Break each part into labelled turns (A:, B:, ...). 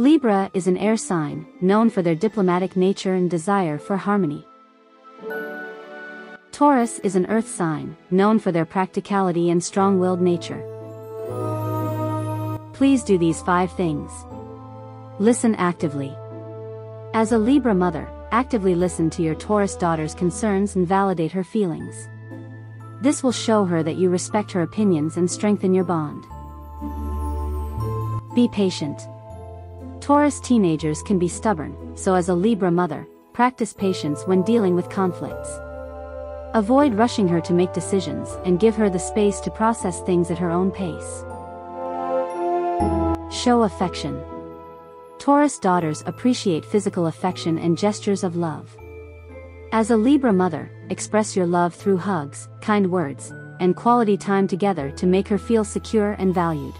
A: Libra is an air sign, known for their diplomatic nature and desire for harmony. Taurus is an earth sign, known for their practicality and strong-willed nature. Please do these five things. Listen actively. As a Libra mother, actively listen to your Taurus daughter's concerns and validate her feelings. This will show her that you respect her opinions and strengthen your bond. Be patient. Taurus teenagers can be stubborn, so as a Libra mother, practice patience when dealing with conflicts. Avoid rushing her to make decisions and give her the space to process things at her own pace. Show affection. Taurus daughters appreciate physical affection and gestures of love. As a Libra mother, express your love through hugs, kind words, and quality time together to make her feel secure and valued.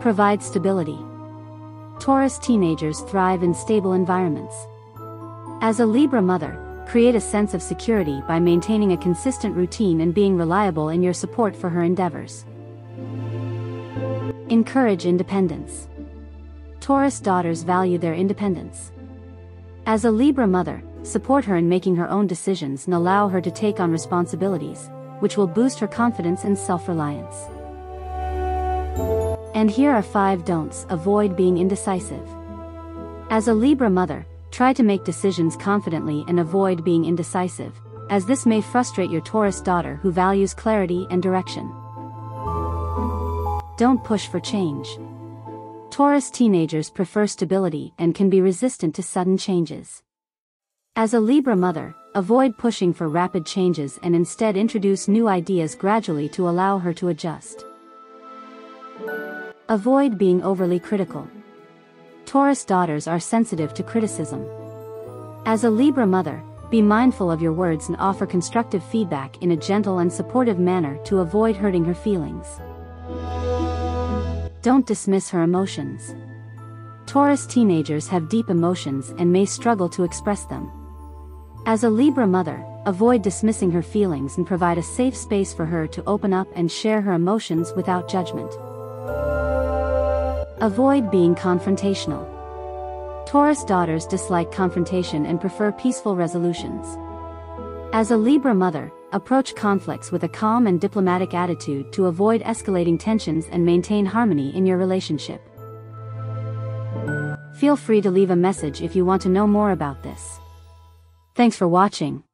A: Provide stability. Taurus teenagers thrive in stable environments. As a Libra mother, create a sense of security by maintaining a consistent routine and being reliable in your support for her endeavors. Encourage independence. Taurus daughters value their independence. As a Libra mother, support her in making her own decisions and allow her to take on responsibilities, which will boost her confidence and self-reliance. And here are 5 don'ts avoid being indecisive. As a Libra mother, try to make decisions confidently and avoid being indecisive, as this may frustrate your Taurus daughter who values clarity and direction. Don't push for change. Taurus teenagers prefer stability and can be resistant to sudden changes. As a Libra mother, avoid pushing for rapid changes and instead introduce new ideas gradually to allow her to adjust. Avoid being overly critical. Taurus daughters are sensitive to criticism. As a Libra mother, be mindful of your words and offer constructive feedback in a gentle and supportive manner to avoid hurting her feelings. Don't dismiss her emotions. Taurus teenagers have deep emotions and may struggle to express them. As a Libra mother, avoid dismissing her feelings and provide a safe space for her to open up and share her emotions without judgment. Avoid being confrontational. Taurus daughters dislike confrontation and prefer peaceful resolutions. As a Libra mother, approach conflicts with a calm and diplomatic attitude to avoid escalating tensions and maintain harmony in your relationship. Feel free to leave a message if you want to know more about this. Thanks for watching.